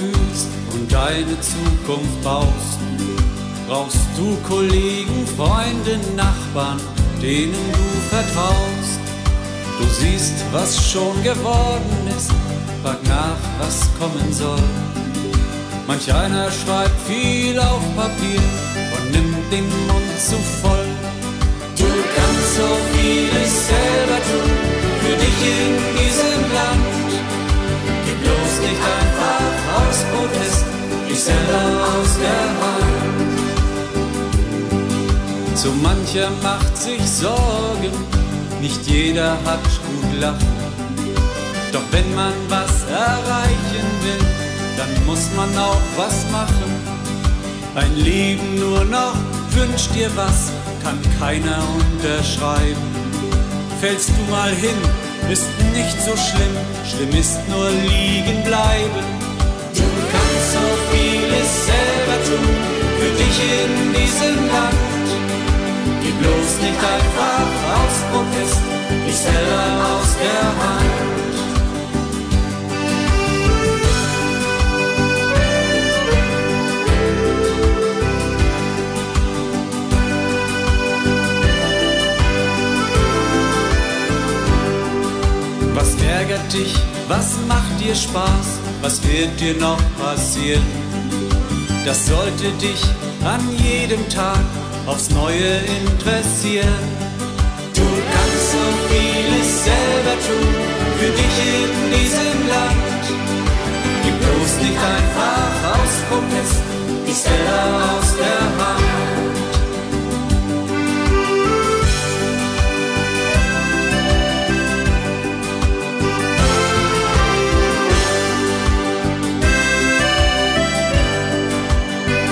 Fühlst und deine Zukunft baust, brauchst du Kollegen, Freunde, Nachbarn, denen du vertraust. Du siehst, was schon geworden ist, frag nach, was kommen soll. Manch einer schreibt viel auf Papier und nimmt den Mund zu voll. Dich selber aus der Hand. So mancher macht sich Sorgen, nicht jeder hat gut lachen. Doch wenn man was erreichen will, dann muss man auch was machen. Ein Leben nur noch wünscht dir was, kann keiner unterschreiben. Fällst du mal hin, ist nicht so schlimm, schlimm ist nur liegen bleiben. Für dich in diesem Land. Gib bloß nicht einfach aus Protest, dich selber aus der Hand. Was ärgert dich? Was macht dir Spaß? Was wird dir noch passieren? Das sollte dich an jedem Tag aufs Neue interessieren. Du kannst so vieles selber tun für dich in diesem Land. Gib bloß nicht einfach aus Protest dich selber aus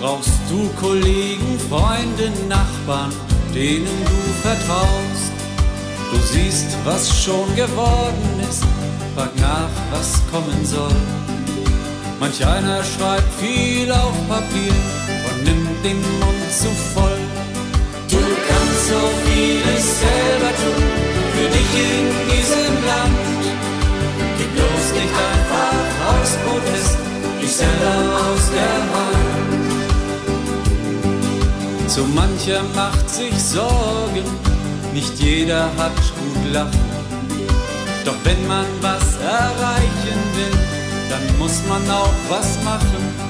brauchst du Kollegen, Freunde, Nachbarn, denen du vertraust. Du siehst, was schon geworden ist, frag nach, was kommen soll. Manch einer schreibt viel auf Papier und nimmt den Mund zu voll. So mancher macht sich Sorgen, nicht jeder hat gut lachen. Doch wenn man was erreichen will, dann muss man auch was machen.